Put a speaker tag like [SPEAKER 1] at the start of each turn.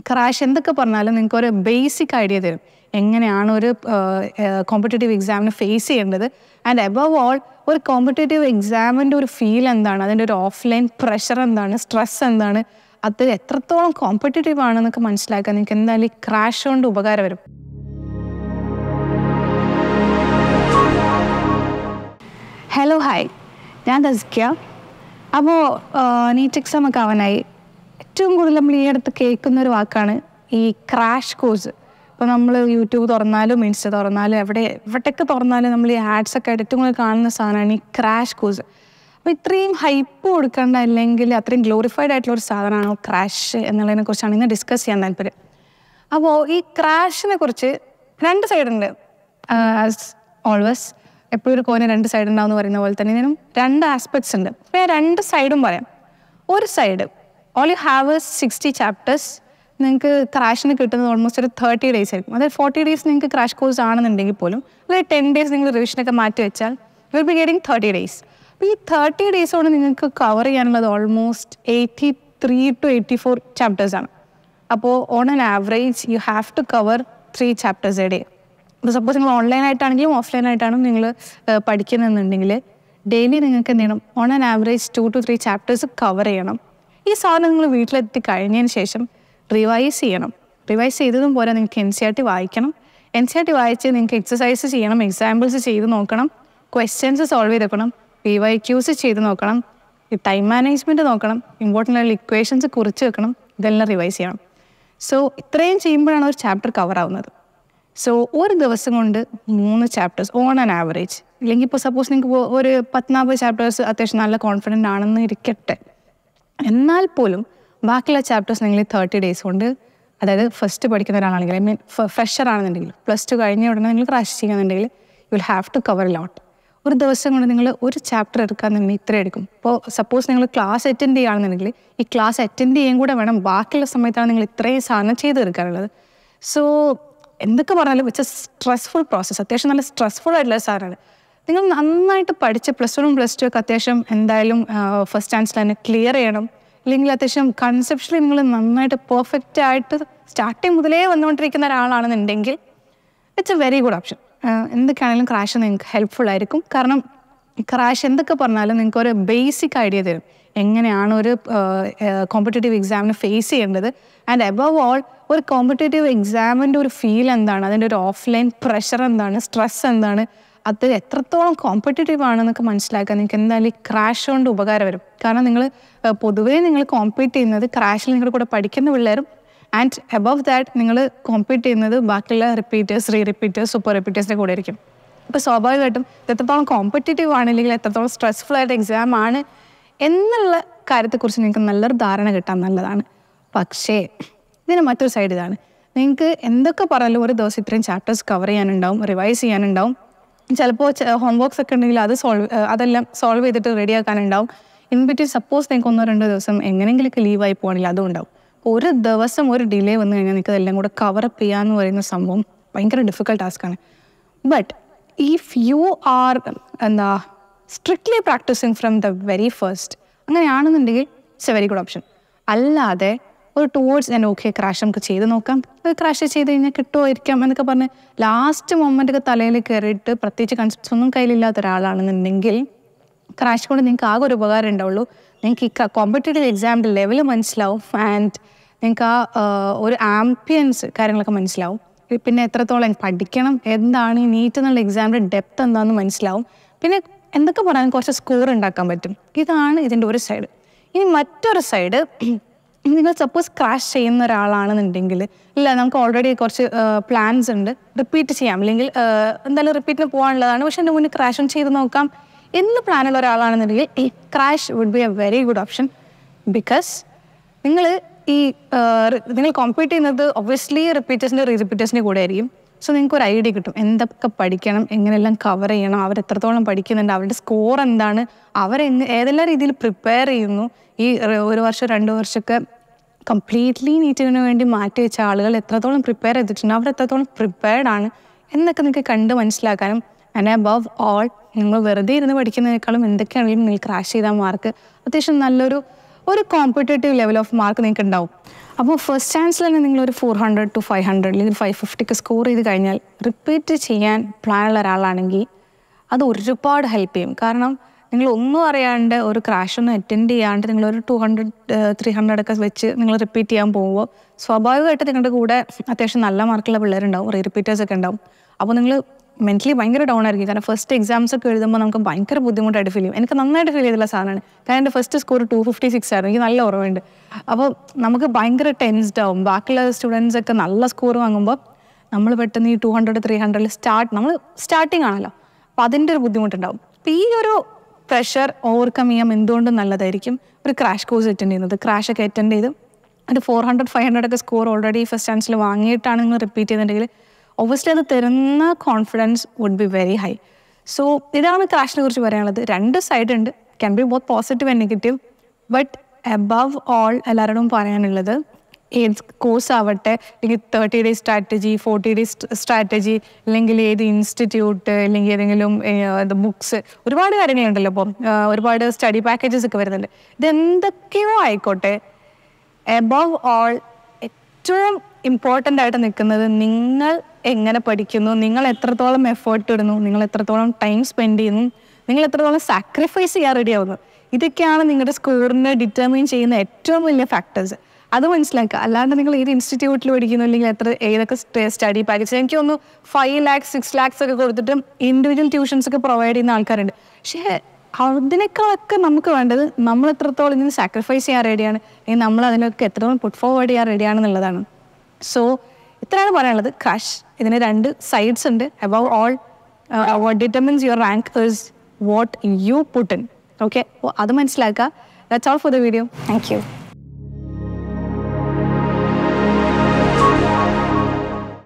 [SPEAKER 1] Crash എന്തൊക്കെ പറഞ്ഞാലും നിങ്ങൾക്ക് ഒരു ബേസിക് ഐഡിയ തരും. എങ്ങനെയാണ് ഒരു കോമ്പറ്റേറ്റീവ് എക്സാമിന് ഫേസ് ചെയ്യേണ്ടത്? ആൻഡ് എബവ് ഓൾ ഒരു കോമ്പറ്റേറ്റീവ് എക്സാമിന്റെ ഒരു ഫീൽ എന്താണ്? അതിന്റെ ഒരു ഓഫ്ലൈൻ പ്രഷർ എന്താണ്? സ്ട്രെസ് എന്താണ്? അത് എത്രത്തോളം കോമ്പറ്റേറ്റീവ് ആണെന്നൊക്കെ മനസ്സിലാക്കാൻ നിങ്ങൾക്ക് എന്തായാലും ഈ ക്രാഷ് കൊണ്ട് ഉപകാരം വരും. ഹലോ ഹായ് ഞാൻ തസ്കിയ അപ്പോൾ നീറ്റ് എക്സാം ഒക്കെ ആവാനായി. ഏറ്റവും കൂടുതൽ നമ്മൾ ഈ അടുത്ത് കേൾക്കുന്ന ഒരു വാക്കാണ് ഈ ക്രാഷ് കോഴ്സ് ഇപ്പോൾ നമ്മൾ യൂട്യൂബ് തുറന്നാലും ഇൻസ്റ്റ തുറന്നാലും എവിടെ എവിടെയൊക്കെ തുറന്നാലും നമ്മൾ ഈ ആഡ്സ് ഒക്കെ ഏറ്റവും കൂടുതൽ കാണുന്ന സാധനമാണ് ഈ ക്രാഷ് കോഴ്സ് അപ്പോൾ ഇത്രയും ഹൈപ്പ് കൊടുക്കേണ്ട അല്ലെങ്കിൽ അത്രയും ഗ്ലോറിഫൈഡ് ആയിട്ടുള്ള ഒരു സാധനമാണോ ക്രാഷ് എന്നുള്ളതിനെ കുറിച്ചാണ് ഇന്ന് ഡിസ്കസ് ചെയ്യാൻ താല്പര്യം. അപ്പോൾ ഈ ക്രാഷിനെ കുറിച്ച് രണ്ട് സൈഡുണ്ട് ആസ് ഓൾവേസ് എപ്പോഴും ഒരു കോയിന് രണ്ട് സൈഡ് ഉണ്ടാവും എന്ന് പറയുന്ന പോലെ തന്നെ ഇതിനും രണ്ട് ആസ്പെക്ട്സ് ഉണ്ട്. അപ്പോൾ ഞാൻ രണ്ട് സൈഡും പറയാം. ഒരു side all you have sixty chapters നിങ്ങൾക്ക് ക്രാഷിന് കിട്ടുന്നത് ഓൾമോസ്റ്റ് ഒരു തേർട്ടി ഡേയ്സ് ആയിരിക്കും. അതായത് ഫോർട്ടി ഡേയ്സ് നിങ്ങൾക്ക് ക്രാഷ് കോഴ്സ് ആണെന്നുണ്ടെങ്കിൽ പോലും അതായത് ടെൻ ഡേയ്സ് നിങ്ങൾ റിവിഷനൊക്കെ മാറ്റി വെച്ചാൽ will be getting thirty days അപ്പോൾ ഈ തേർട്ടി ഡേയ്സ് കൊണ്ട് നിങ്ങൾക്ക് കവർ ചെയ്യാനുള്ളത് almost eighty three to eighty four ചാപ്റ്റേഴ്സാണ് അപ്പോൾ on an average you have to cover three chapters a day ഇപ്പോൾ സപ്പോസ് നിങ്ങൾ ഓൺലൈൻ ആയിട്ടാണെങ്കിലും ഓഫ്ലൈൻ ആയിട്ടാണ് നിങ്ങൾ പഠിക്കുന്നതെന്നുണ്ടെങ്കിൽ ഡെയിലി നിങ്ങൾക്ക് എന്ത് ചെയ്യണം? On an average two to three chapters cover ചെയ്യണം. ഈ സാധനം നിങ്ങൾ വീട്ടിലെത്തി കഴിഞ്ഞതിന് ശേഷം റിവൈസ് ചെയ്യണം. റിവൈസ് ചെയ്തതും പോലെ നിങ്ങൾക്ക് എൻ സി ആർ ടി വായിക്കണം. എൻ സി ആർ ടി വായിച്ച് നിങ്ങൾക്ക് എക്സസൈസ് ചെയ്യണം എക്സാമ്പിൾസ് ചെയ്ത് നോക്കണം ക്വസ്റ്റ്യൻസ് സോൾവ് ചെയ്തെക്കണം പി വൈ ക്യൂസ് ചെയ്ത് നോക്കണം ടൈം മാനേജ്മെന്റ് നോക്കണം ഇമ്പോർട്ടന്റ് ആയിട്ടുള്ള ഇക്വേഷൻസ് കുറിച്ച് വെക്കണം ഇതെല്ലാം റിവൈസ് ചെയ്യണം. സോ ഇത്രയും ചെയ്യുമ്പോഴാണ് ഒരു ചാപ്റ്റർ കവർ ആവുന്നത്. സോ ഒരു ദിവസം കൊണ്ട് മൂന്ന് ചാപ്റ്റേഴ്സ് ഓൺ ആൻ ആവറേജ് ഇല്ലെങ്കിൽ ഇപ്പോൾ സപ്പോസ് നിങ്ങൾക്ക് ഒരു പത്നാൽപ്പത് ചാപ്റ്റേഴ്സ് അത്യാവശ്യം നല്ല കോൺഫിഡന്റ് ആണെന്ന് ഇരിക്കട്ടെ. എന്നാൽ പോലും ബാക്കിയുള്ള ചാപ്റ്റേഴ്സ് നിങ്ങൾ തേർട്ടി ഡേയ്സ് കൊണ്ട് അതായത് ഫസ്റ്റ് പഠിക്കുന്ന ഒരാളാണെങ്കിൽ ഐ മീൻ ഫ്രഷർ ആണെന്നുണ്ടെങ്കിൽ പ്ലസ് ടു കഴിഞ്ഞ ഉടനെ നിങ്ങൾ ക്രാഷ് ചെയ്യുന്നുണ്ടെങ്കിൽ you will have to cover lot ഒരു ദിവസം കൊണ്ട് നിങ്ങൾ ഒരു ചാപ്റ്റർ എടുക്കാന്നുണ്ടെങ്കിൽ ഇത്ര എടുക്കും. ഇപ്പോൾ സപ്പോസ് നിങ്ങൾ ക്ലാസ് അറ്റൻഡ് ചെയ്യുകയാണെന്നുണ്ടെങ്കിൽ ഈ ക്ലാസ് അറ്റൻഡ് ചെയ്യാൻ കൂടെ വേണം. ബാക്കിയുള്ള സമയത്താണ് നിങ്ങൾ ഇത്രയും സാധനം ചെയ്ത് തീർക്കാനുള്ളത്. സോ എന്തൊക്കെ പറഞ്ഞാലും ഇറ്റ്സ് എ സ്ട്രെസ്ഫുൾ പ്രോസസ്സ് അത്യാവശ്യം നല്ല സ്ട്രെസ്ഫുൾ ആയിട്ടുള്ള സാധനമാണ്. നിങ്ങൾ നന്നായിട്ട് പഠിച്ച് പ്ലസ് വണ്ണും പ്ലസ് ടു ഒക്കെ അത്യാവശ്യം എന്തായാലും ഫസ്റ്റ് ആൻഡ് തന്നെ ക്ലിയർ ചെയ്യണം. അല്ലെങ്കിൽ അത്യാവശ്യം കൺസെപ്ഷലി നിങ്ങൾ നന്നായിട്ട് പെർഫെക്റ്റ് ആയിട്ട് സ്റ്റാർട്ടിങ് മുതലേ വന്നുകൊണ്ടിരിക്കുന്ന ഒരാളാണെന്നുണ്ടെങ്കിൽ it's a very good option എന്തൊക്കെയാണെങ്കിലും ക്രാഷ് നിങ്ങൾക്ക് ഹെൽപ്ഫുൾ ആയിരിക്കും. കാരണം ക്രാഷ് എന്തൊക്കെ പറഞ്ഞാലും നിങ്ങൾക്ക് ഒരു ബേസിക് ഐഡിയ തരും. എങ്ങനെയാണ് ഒരു കോമ്പറ്റേറ്റീവ് എക്സാമിന് ഫേസ് ചെയ്യേണ്ടത്? ആൻഡ് എബവ് ഓൾ ഒരു കോമ്പറ്റേറ്റീവ് എക്സാമിന്റെ ഒരു ഫീൽ എന്താണ്? അതിന്റെ ഒരു ഓഫ്ലൈൻ പ്രഷർ എന്താണ്? സ്ട്രെസ് എന്താണ്? അത് എത്രത്തോളം കോമ്പറ്റേറ്റീവ് ആണെന്നൊക്കെ മനസ്സിലാക്കാൻ നിങ്ങൾക്ക് എന്തായാലും ഈ ക്രാഷ് കൊണ്ട് ഉപകാരം വരും. കാരണം നിങ്ങൾ പൊതുവേ നിങ്ങൾ കോമ്പീറ്റ് ചെയ്യുന്നത് ക്രാഷിൽ നിങ്ങളുടെ കൂടെ പഠിക്കുന്ന പിള്ളേരും ആൻഡ് എബവ് ദാറ്റ് നിങ്ങൾ കോമ്പീറ്റ് ചെയ്യുന്നത് ബാക്കിയുള്ള റിപ്പീറ്റേഴ്സ് റീ റിപ്പീറ്റേഴ്സ് സൂപ്പർ റിപ്പീറ്റേഴ്സിന്റെ കൂടെ ആയിരിക്കും. അപ്പോൾ സ്വാഭാവികമായിട്ടും എത്രത്തോളം കോമ്പറ്റേറ്റീവ് ആണ് അല്ലെങ്കിൽ എത്രത്തോളം സ്ട്രെസ്ഫുൾ ആയിട്ട് എക്സാം ആണ് എന്നുള്ള കാര്യത്തെക്കുറിച്ച് നിങ്ങൾക്ക് നല്ലൊരു ധാരണ കിട്ടാൻ നല്ലതാണ്. പക്ഷേ ഇതിന് മറ്റൊരു സൈഡ് ഇതാണ്. നിങ്ങൾക്ക് എന്തൊക്കെ പറഞ്ഞാലും ഒരു ദിവസം ഇത്രയും ചാപ്റ്റേഴ്സ് കവർ ചെയ്യാനുണ്ടാവും റിവൈസ് ചെയ്യാനുണ്ടാവും ചിലപ്പോൾ ഹോംവർക്ക്സ് ഒക്കെ ഉണ്ടെങ്കിൽ അത് സോൾവ് അതെല്ലാം സോൾവ് ചെയ്തിട്ട് റെഡിയാക്കാനുണ്ടാവും ഇൻ ബിറ്റ്വീൻ സപ്പോസ് നിങ്ങൾക്ക് ഒന്നോ രണ്ടോ ദിവസം എങ്ങനെയെങ്കിലൊക്കെ ലീവായി പോകണമെങ്കിൽ അതും ഉണ്ടാവും. ഒരു ദിവസം ഒരു ഡിലേ വന്നു കഴിഞ്ഞാൽ നിങ്ങൾക്ക് അതെല്ലാം കൂടെ കവറപ്പ് ചെയ്യാന്ന് പറയുന്ന സംഭവം ഭയങ്കര ഡിഫിക്കൽട്ട് ടാസ്ക്കാണ് ബട്ട് ഇഫ് യു ആർ എന്താ strictly practising from the very first അങ്ങനെയാണെന്നുണ്ടെങ്കിൽ it's a very good option അല്ലാതെ ഒരു ടുവേർഡ്സ് ഞാൻ ഓക്കെ ക്രാഷ് നമുക്ക് ചെയ്ത് നോക്കാം. ക്രാഷ് ചെയ്ത് കഴിഞ്ഞാൽ കിട്ടുമായിരിക്കാം എന്നൊക്കെ പറഞ്ഞ് ലാസ്റ്റ് മൊമെന്റ് ഒക്കെ തലയിൽ കയറിയിട്ട് പ്രത്യേകിച്ച് കൺസെപ്റ്റ്സ് ഒന്നും കയ്യിലില്ലാത്ത ഒരാളാണെന്നുണ്ടെങ്കിൽ ക്രാഷ് കൊണ്ട് നിങ്ങൾക്ക് ആകെ ഒരു ഉപകാരം ഉണ്ടാവുള്ളൂ. നിങ്ങൾക്ക് ഈ കോമ്പറ്റേറ്റീവ് എക്സാമിന്റെ ലെവൽ മനസ്സിലാവും ആൻഡ് നിങ്ങൾക്ക് ആ ഒരു ആംബിയൻസ് കാര്യങ്ങളൊക്കെ മനസ്സിലാവും. പിന്നെ എത്രത്തോളം പഠിക്കണം എന്താണ് ഈ നീറ്റ് എന്നുള്ള എക്സാമിന്റെ ഡെപ്ത് എന്താണെന്ന് മനസ്സിലാവും. പിന്നെ എന്തൊക്കെ പറയാൻ കുറച്ച് സ്കോർ ഉണ്ടാക്കാൻ പറ്റും. ഇതാണ് ഇതിന്റെ ഒരു സൈഡ് ഇനി മറ്റൊരു സൈഡ് നിങ്ങൾ സപ്പോസ് ക്രാഷ് ചെയ്യുന്ന ഒരാളാണെന്നുണ്ടെങ്കിൽ ഇല്ല നമുക്ക് ഓൾറെഡി കുറച്ച് പ്ലാൻസ് ഉണ്ട്. റിപ്പീറ്റ് ചെയ്യാം. അല്ലെങ്കിൽ എന്തായാലും റിപ്പീറ്റിന് പോകാനുള്ളതാണ്. പക്ഷെ എന്റെ മുന്നിൽ ക്രാഷും ചെയ്ത് നോക്കാം. എന്ന് പ്ലാനുള്ള ഒരാളാണെന്നുണ്ടെങ്കിൽ ഈ crash would be a very good option because നിങ്ങൾ ഈ നിങ്ങൾ കോമ്പീറ്റ് ചെയ്യുന്നത് ഒബ്വിയസ്ലി റിപ്പീറ്റേഴ്സിന്റെ റീ റിപ്പീറ്റേഴ്സിന്റെ കൂടെ ആയിരിക്കും. സോ നിങ്ങൾക്ക് ഒരു ഐഡിയ കിട്ടും. എന്തൊക്കെ പഠിക്കണം എങ്ങനെയെല്ലാം കവർ ചെയ്യണം അവർ എത്രത്തോളം പഠിക്കുന്നുണ്ട് അവരുടെ സ്കോർ എന്താണ് അവരെങ്ങ് ഏതെല്ലാം രീതിയിൽ പ്രിപ്പയർ ചെയ്യുന്നു ഈ ഒരു വർഷം രണ്ട് വർഷമൊക്കെ കംപ്ലീറ്റ്ലി നീറ്റിന് വേണ്ടി മാറ്റി വെച്ച ആളുകൾ എത്രത്തോളം പ്രിപ്പയർ ചെയ്തിട്ടുണ്ട് അവർ എത്രത്തോളം പ്രിപ്പയർഡ് ആണ് എന്നൊക്കെ നിങ്ങൾക്ക് കണ്ട് മനസ്സിലാക്കാനും ആൻഡ് അബവ് ഓൾ നിങ്ങൾ വെറുതെ ഇരുന്ന് പഠിക്കുന്നതിനേക്കാളും എന്തൊക്കെയാണെങ്കിലും നിങ്ങൾ ക്രാഷ് ചെയ്താൽ മാർക്ക് അത്യാവശ്യം നല്ലൊരു ഒരു കോമ്പറ്റേറ്റീവ് ലെവൽ ഓഫ് മാർക്ക് നിങ്ങൾക്ക് ഉണ്ടാവും അപ്പോൾ ഫസ്റ്റ് ചാൻസിൽ തന്നെ നിങ്ങൾ ഒരു four hundred to five hundred അല്ലെങ്കിൽ ഫൈവ് ഫിഫ്റ്റിക്ക് സ്കോർ ചെയ്ത് കഴിഞ്ഞാൽ റിപ്പീറ്റ് ചെയ്യാൻ പ്ലാനുള്ള ഒരാളാണെങ്കിൽ അത് ഒരുപാട് ഹെൽപ്പ് ചെയ്യും. കാരണം നിങ്ങൾ ഒന്നും അറിയാണ്ട് ഒരു ക്രാഷ് ഒന്നും അറ്റൻഡ് ചെയ്യാണ്ട് നിങ്ങൾ ഒരു ടു ഹൺഡ്രഡ് ത്രീ ഹൺഡ്രഡ് ഒക്കെ വെച്ച് നിങ്ങൾ റിപ്പീറ്റ് ചെയ്യാൻ പോകുമ്പോൾ സ്വാഭാവികമായിട്ട് നിങ്ങളുടെ കൂടെ അത്യാവശ്യം നല്ല മാർക്കുള്ള പിള്ളേരുണ്ടാവും. റീ റിപ്പീറ്റേഴ്സ് ഒക്കെ ഉണ്ടാവും. അപ്പോൾ നിങ്ങൾ മെന്റലി ഭയങ്കര ഡൗൺ ആയിരിക്കും. കാരണം ഫസ്റ്റ് എക്സാംസ് ഒക്കെ എഴുതുമ്പോൾ നമുക്ക് ഭയങ്കര ബുദ്ധിമുട്ടായിട്ട് ഫീൽ ചെയ്യും. എനിക്ക് നന്നായിട്ട് ഫീൽ ചെയ്തിട്ടുള്ള സാധനമാണ്. കാരണം എന്റെ first score two fifty six ആയിരുന്നു. എനിക്ക് നല്ല ഓർമ്മയുണ്ട്. അപ്പോൾ നമുക്ക് ഭയങ്കര ടെൻസ്ഡ് ആവും. ബാക്കിയുള്ള സ്റ്റുഡൻസ് ഒക്കെ നല്ല സ്കോർ വാങ്ങുമ്പോൾ നമ്മൾ പെട്ടെന്ന് ഈ ടു ഹൺഡ്രഡ് ത്രീ ഹൺഡ്രഡിൽ സ്റ്റാർട്ട് നമ്മൾ സ്റ്റാർട്ടിങ് ആണല്ലോ. അപ്പോൾ അതിന്റെ ഒരു ബുദ്ധിമുട്ടുണ്ടാവും. അപ്പോൾ ഈ ഒരു പ്രഷർ ഓവർകം ചെയ്യാൻ എന്തുകൊണ്ടും നല്ലതായിരിക്കും? ഒരു ക്രാഷ് കോഴ്സ് അറ്റൻഡ് ചെയ്യുന്നത്. ക്രാഷ് ഒക്കെ അറ്റൻഡ് ചെയ്ത് ഒരു ഫോർ ഹൺഡ്രഡ് ഫൈവ് ഹൺഡ്രഡ് ഒക്കെ സ്കോർ ഓൾറെഡി ഫസ്റ്റ് ചാൻസിൽ വാങ്ങിയിട്ടാണ് നിങ്ങൾ റിപ്പീറ്റ് ചെയ്തിട്ടുണ്ടെങ്കിൽ ഒബ്വിയസ്ലി അത് തരുന്ന confidence would be very high so ഇതാണ് ക്രാഷിനെ കുറിച്ച് പറയാനുള്ളത്. രണ്ട് സൈഡ് ഉണ്ട്. Can be both positive and negative but above all എല്ലാവരോടും പറയാനുള്ളത് ഏത് കോഴ്സ് ആവട്ടെ അല്ലെങ്കിൽ thirty day strategy forty day strategy അല്ലെങ്കിൽ ഏത് ഇൻസ്റ്റിറ്റ്യൂട്ട് അല്ലെങ്കിൽ ഏതെങ്കിലും ബുക്സ് ഒരുപാട് കാര്യങ്ങളുണ്ടല്ലോ ഇപ്പം. ഒരുപാട് സ്റ്റഡി പാക്കേജസ് ഒക്കെ വരുന്നുണ്ട്. ഇതെന്തൊക്കെയോ ആയിക്കോട്ടെ. എബവ് ഓൾ ഏറ്റവും ഇമ്പോർട്ടന്റ് ആയിട്ട് നിൽക്കുന്നത് നിങ്ങൾ എങ്ങനെ പഠിക്കുന്നു? നിങ്ങൾ എത്രത്തോളം എഫേർട്ട് ഇടുന്നു? നിങ്ങൾ എത്രത്തോളം ടൈം സ്പെൻഡ് ചെയ്യുന്നു? നിങ്ങൾ എത്രത്തോളം സാക്രിഫൈസ് ചെയ്യാൻ റെഡി ആവുന്നു? ഇതൊക്കെയാണ് നിങ്ങളുടെ സ്കോറിനെ ഡിറ്റർമിൻ ചെയ്യുന്ന ഏറ്റവും വലിയ ഫാക്ടേഴ്സ് അത് മനസ്സിലാക്കുക. അല്ലാണ്ട് നിങ്ങൾ ഏത് ഇൻസ്റ്റിറ്റ്യൂട്ടിൽ പഠിക്കുന്നു? അല്ലെങ്കിൽ എത്ര ഏതൊക്കെ സ്റ്റഡി പാക്കേജ് എനിക്ക് തോന്നുന്നു ഫൈവ് ലാക്സ് സിക്സ് ലാക്സ് ഒക്കെ കൊടുത്തിട്ട് ഇൻഡിവിജ്വൽ ട്യൂഷൻസ് ഒക്കെ പ്രൊവൈഡ് ചെയ്യുന്ന ആൾക്കാരുണ്ട്. പക്ഷേ അതിനേക്കാളൊക്കെ നമുക്ക് വേണ്ടത് നമ്മൾ എത്രത്തോളം ഇതിന് സാക്രിഫൈസ് ചെയ്യാൻ റെഡിയാണ് അല്ലെങ്കിൽ നമ്മൾ അതിനൊക്കെ എത്രത്തോളം പുട്ട് ഫോർവേഡ് ചെയ്യാൻ റെഡിയാണെന്നുള്ളതാണ് സോ ഇത്രയാണ് പറയാനുള്ളത്. കാഷ് ഇതിന് രണ്ട് സൈഡ്സ് ഉണ്ട്. Above all what determines your rank is what you put in okay അത് മനസ്സിലാക്കുക. That's all for the video thank you